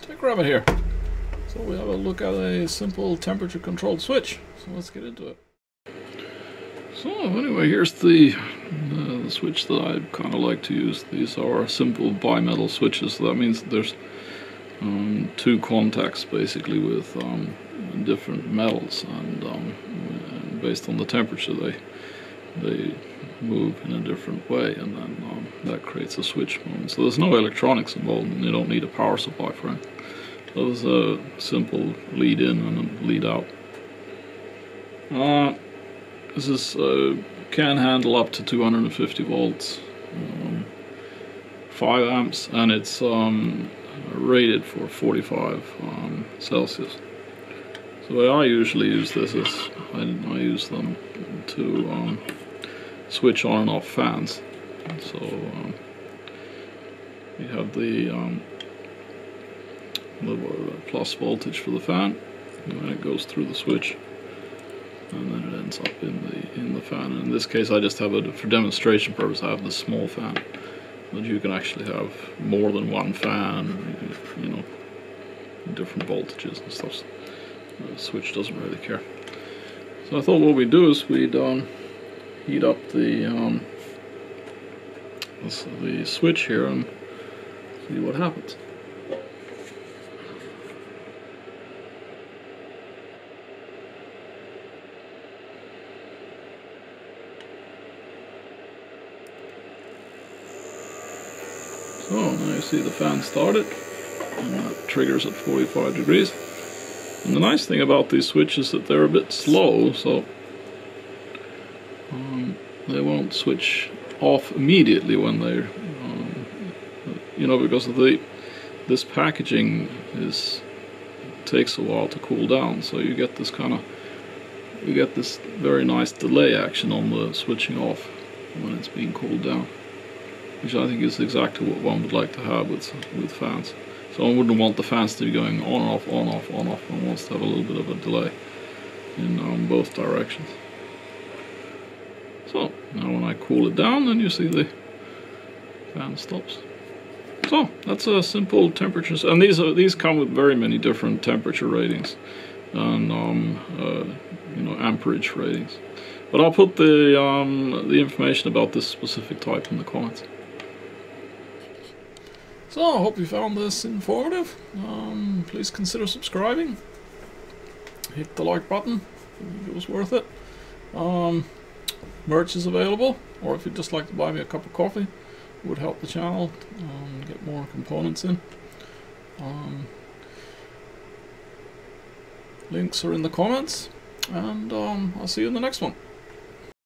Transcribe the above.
TechRabbit here. So we have a look at a simple temperature controlled switch. So let's get into it. So anyway, here's the, uh, the switch that I kind of like to use. These are simple bimetal switches. That means that there's um, two contacts basically with um, different metals and um, based on the temperature they they move in a different way and then um, that creates a switch moment. So there's no electronics involved and you don't need a power supply for it. So there's a simple lead in and a lead out. Uh, this is uh, can handle up to 250 volts, um, 5 amps and it's um, rated for 45 um, Celsius. So I usually use this is I, I use them to um, switch on and off fans. So um, you have the, um, the plus voltage for the fan, and it goes through the switch, and then it ends up in the in the fan. And in this case, I just have it for demonstration purpose. I have the small fan, but you can actually have more than one fan. You know, different voltages and stuff. The switch doesn't really care. So I thought what we'd do is we'd um, heat up the um, the switch here and see what happens. So now you see the fan started and that triggers at 45 degrees. And the nice thing about these switches is that they're a bit slow, so they won't switch off immediately when they're, um, you know, because of the this packaging is takes a while to cool down, so you get this kind of you get this very nice delay action on the switching off when it's being cooled down, which I think is exactly what one would like to have with with fans. So one wouldn't want the fans to be going on and off, on off, on off. One wants to have a little bit of a delay in um, both directions. So now when I cool it down, then you see the fan stops. So that's a simple temperatures, and these are these come with very many different temperature ratings and um, uh, you know amperage ratings. But I'll put the um, the information about this specific type in the comments. So I hope you found this informative. Um, please consider subscribing. Hit the like button. It was worth it. Um, merch is available, or if you'd just like to buy me a cup of coffee, would help the channel um, get more components in. Um, links are in the comments, and um, I'll see you in the next one.